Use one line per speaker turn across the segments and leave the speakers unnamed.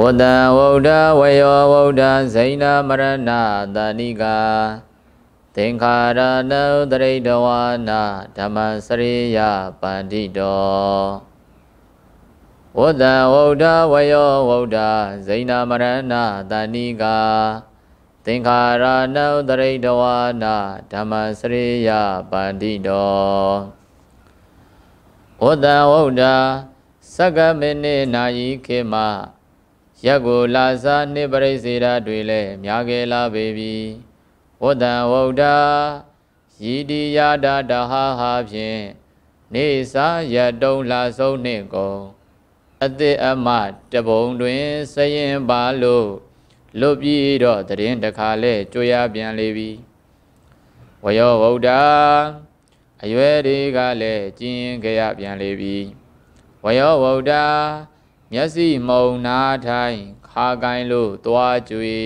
ဝတံဝုဒ္ဓဝယောဝုဒ္ဓဇိဏမရဏတဏိကာသင်္ခါရနုတရိတဝါနာဓမ္မစရိယပန္တိတောဝတံဝုဒ္ဓဝယောဝုဒ္ဓဇိဏမရဏတဏိကာသင်္ခါရနုတရိတဝါနာဓမ္မစရိယပန္တိတောဝတံဝုဒ္ဓစက္ကမေနိနာယီခေမ ရက်ကိုလာစားနှစ်ပရိစေရာတွေလည်းများခဲ့လာပေပြီဝတ္တံဝုဒ္ဓယီတိယာဒတဟာဟာဖြင့်နေစာရတုံလာဆုံးနှင့်ကုန်အသည့်အမတပုံတွင်စရင်ပါလို့လွတ်ပြီးတော့တရင်တခါလဲကြွရပြန်လေပြီဝယောဝုဒ္ဓအရွယ်တွေကလည်းကျင်းကြရပြန်လေပြီဝယောဝုဒ္ဓ မျက်စိမုံနာထိုင်ခါကိုင်းလို့သွားကြွေ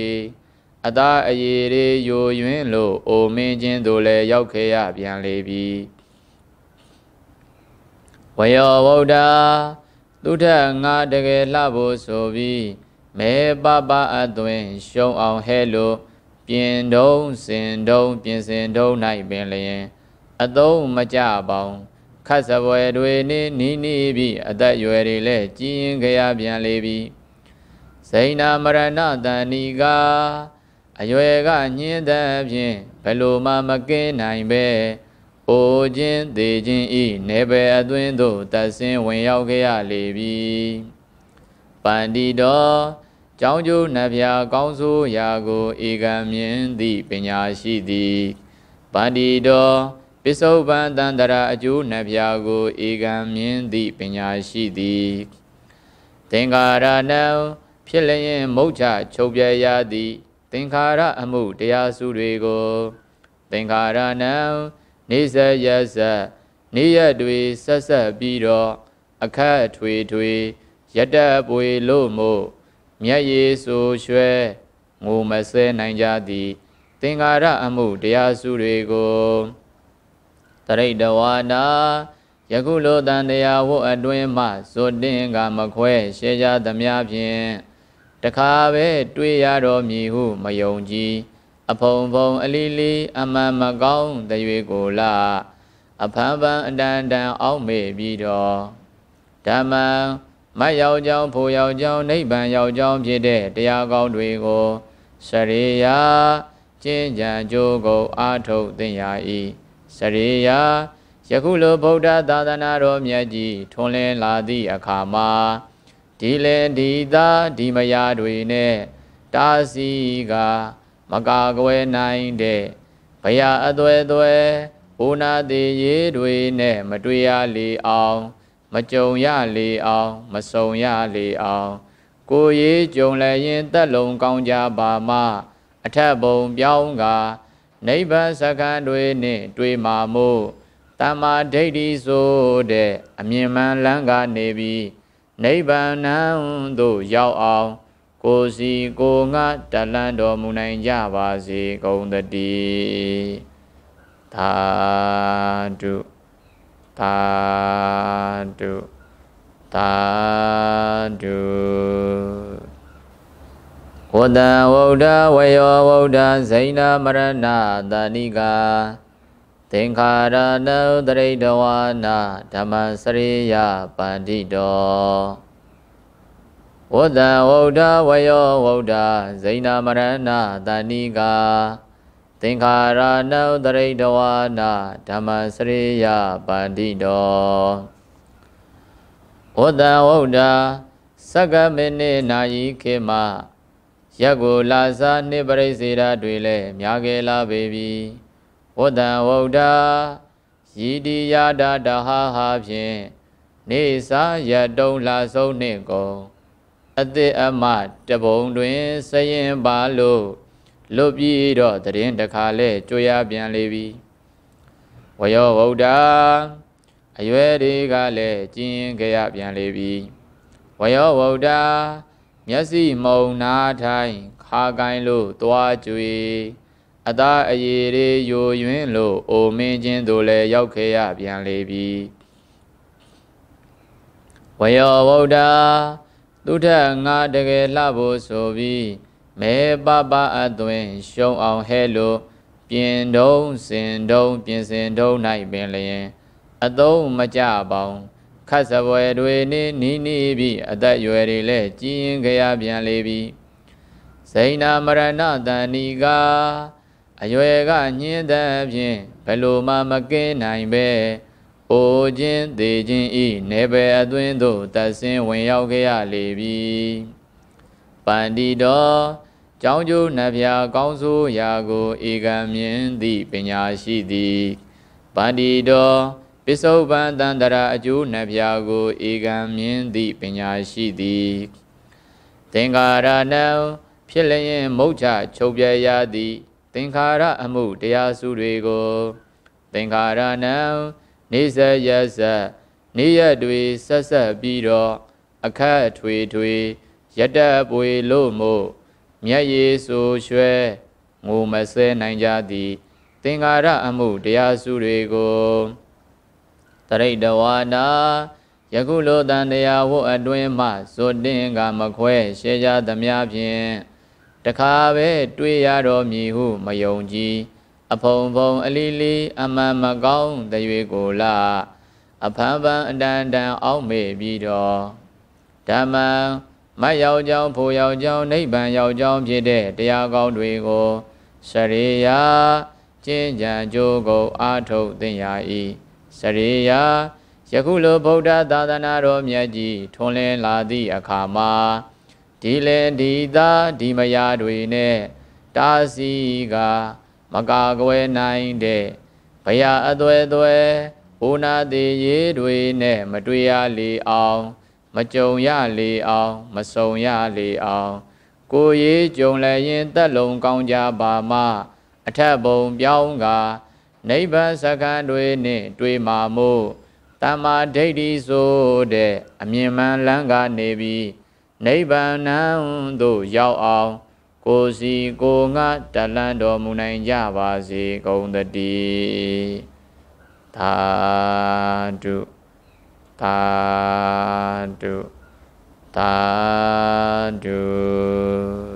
အသားအရည်တွေယိုယွင်းလို့အိုမင်းချင်းတို့လည်းရောက်ခဲ့ရပြန်လေပြီဝယောဗုဒ္ဓသူထက်ငါတကယ်လှဖို့ဆိုပြီးမဲပပအသွင်ရှုံအောင်ဟဲလို့ပြင်တုံးစင်တုံးပြင်စင်တုံး၌ပင်လျင် အသုံးမကြပေါင်း ခတ်စပွဲတွေနေနီးနီးပြီးအသက်ရွယ်တွေလည်းကြီးရင်ကြရပြန်လေပြီဇိဏမရဏတန်ဤကအရွယ်ကညင်းတဲ့ဖြင့်ဘယ်လိုမှမကင်းနိုင်ပဲအိုခြင်းသေးခြင်းဤနေပဲအသွင်းသို့တဆင်းဝင်ရောက်ကြရလေပြီပန္တိတော်ကြောင်းကျိုးနှဖျားကောင်းဆိုးရာကိုဧကံမြင်သည့်ပညာရှိသည်ပန္တိတော် ပစ္စုပန်တန္တရာအကျိုးနှဖျားကိုဧကံမြင်သည့်ပညာရှိသည်သင်္ကာရဏံဖြစ်လျင်မုတ်ချချုပ်ပြရသည်သင်္ခါရအမှုတရားစုတွေကိုသင်္ခါရဏံနေစရစနေရတွေဆက်ဆက်ပြီးတော့အခက်ထွေထွေရတပွေလို့မို့မျက်ရည်ဆူရွှဲငိုမဆဲနိုင်ကြသည်သင်္ခါရအမှုတရားစုတွေကို တရိတဝါနာယခုလိုတန်တရားဝတ်အတွင်းမှဇွတ်တင်ကမခွဲရှေကြသမျှဖြင့်တခါပဲတွေးရတော်မည်ဟုမယုံကြည်အဖုံဖုံအလီလီ အမှန်မကောင်းတရွေကိုလာအဖန်ဖန်အတန်တန်အောက်မေ့ပြီးတော့ဓမ္မံမတ်ယောက်ျောင်းဖိုယောက်ျောင်းနိဗ္ဗာန်ယောက်ျောင်းဖြစ်တဲ့တရားကောင်းတွေကိုစရိယာကျင့်ကြံကြိုးကိုအာထုတ်သင်ရ၏ စရိယာယခုလိုဗုဒ္ဓသာသနာတော်မြတ်ကြီးထွန်းလင်းလာသည့်အခါမှာဒီလေဒီသာဒီမယာတွေနဲ့တာစီကမကာကွယ်နိုင်တဲ့ဘယအသွဲသွဲဘုနာတိရေတွေနဲ့မတွေ့ရလေအောင် မကြုံရလေအောင် မဆုံရလေအောင် ကိုရေးကြုံလည်းရင်တက်လုံးကောင်းကြပါမှအထက်ဘုံပြောင်းက နိဗ္ဗာန်စကံတွေနဲ့တွေ့မှာမို့တမ္မာဒိဋ္ဌိဆိုတဲ့အမြင်မှန်လန်းကနေပြီးနိဗ္ဗာန်သို့ရောက်အောင် ကိုစီကိုငါတလန်းတော်မူနိုင်ကြပါစေကုန်တည်းသာဓုသာဓုသာဓု ဝတံဝုဒ္ဓဝယောဝုဒ္ဓဇိဏမရဏတဏိကာသင်္ခါရနုတရိတဝါနာဓမ္မစရိယပန္တိတောဝတ္တဝုဒ္ဓဝယောဝုဒ္ဓဇိဏမရဏတဏိကာသင်္ခါရနုတရိတဝါနာဓမ္မစရိယပန္တိတောဝတ္တဝုဒ္ဓစက္ကမေနိနာယီခေမ ရက်ကိုလာစားနှစ်ပရိစေရာတွေလည်းများခဲ့လာပေပြီဝတ္တံဝုဒ္ဓယီတိယာဒတဟာဟာဖြင့်နေစာရတုံလာဆုံးနှင့်ကုန်အသည့်အမတပုံတွင်စရင်ပါလို့လွတ်ပြီးတော့တရင်တခါလဲကြွရပြန်လေပြီဝယောဝုဒ္ဓအရွယ်တွေကလည်းကျင်းကြရပြန်လေပြီဝယောဝုဒ္ဓ မျက်စိမုံနာထိုင်ခါကိုင်းလို့သွားကြွေအသားအရည်တွေယိုယွင်းလို့အိုမင်းချင်းတို့လည်းရောက်ခဲ့ရပြန်လေပြီဝယောဗုဒ္ဓသူထက်ငါတကယ်လှဖို့ဆိုပြီးမဲပပအသွင်ရှုံအောင်ဟဲလို့ပြင်တုံးစင်တုံးပြင်စင်တုံး၌ပင်လျင် အသုံးမကြပေါင်း ခတ်စပွဲတွေနေနီးနီးပြီးအသက်ရွယ်တွေလည်းကြီးရင်ကြရပြန်လေပြီစိဏမရဏတန်ဤကအရွယ်ကညင်းတဲ့ဖြင့်ဘယ်လိုမှမကင်းနိုင်ပဲအိုခြင်းသေးခြင်းဤနေပဲအသွင်းသို့တဆင်းဝင်ရောက်ကြရလေပြီပန္တိတော်ကြောင်းကျိုးနှဖျားကောင်းဆိုးရာကိုဧကံမြင်သည့်ပညာရှိသည်ပန္တိတော် ပစ္စုပန်တန္တရာအကျိုးနှဖျားကိုဧကံမြင်သည့်ပညာရှိသည်သင်္ကာရဏံဖြစ်လျင်မုတ်ချချုပ်ပြရသည် သင်္ခါရအမှုတရားစုတွေကိုသင်္ခါရဏံနေစရစနေရတွေဆက်ဆက်ပြီးတော့အခက်ထွေထွေရတပွေလို့မို့မျက်ရည်ဆိုရွှဲငိုမဆဲနိုင်ကြသည် သင်္ခါရအမှုတရားစုတွေကိုတ ရိတဝါနာယခုလိုတန်တရားဝတ်အတွင်းမှဇွတ်တင်ကမခွဲရှေကြသမျှဖြင့်တခါပဲတွေ့ရတော်မည်ဟုမယုံကြည်အဖုံဖုံအလီလီ အမှန်မကောင်းတရွေကိုလာအဖန်ဖန်အတန်တန်အောက်မေ့ပြီးတော့ဓမ္မမတ်ယောက်ျောင်းဖိုယောက်ျောင်းနိဗ္ဗာန်ယောက်ျောင်းဖြစ်တဲ့တရားကောင်းတွေကိုစရိယာကျင့်ကြံကြိုးကိုအာထုတ်သင်ရ၏ စရိယာယခုလိုဗုဒ္ဓသာသနာတော်မြတ်ကြီးထွန်းလင်းလာသည့်အခါမှာဒီလေဒီသာဒီမယာတွေနဲ့တာစီကမကာကွယ်နိုင်တဲ့ဘယအသွဲသွဲဘုနာတိရေတွေနဲ့မတွေ့ရလေအောင် မကြုံရလေအောင် မဆုံရလေအောင် ကိုရေးကြုံလည်းရင်တက်လုံးကောင်းကြပါမှအထက်ဘုံပြောင်းက နိဗ္ဗာန်စကံတွေနဲ့တွေ့မှာမို့တမ္မာဒိဋ္ဌိဆိုတဲ့အမြင်မှန်လန်းကနေပြီးနိဗ္ဗာန်သို့ရောက်အောင် ကိုစီကိုငါတလန်းတော်မူနိုင်ကြပါစေကုန်တည်းသာဓုသာဓုသာဓု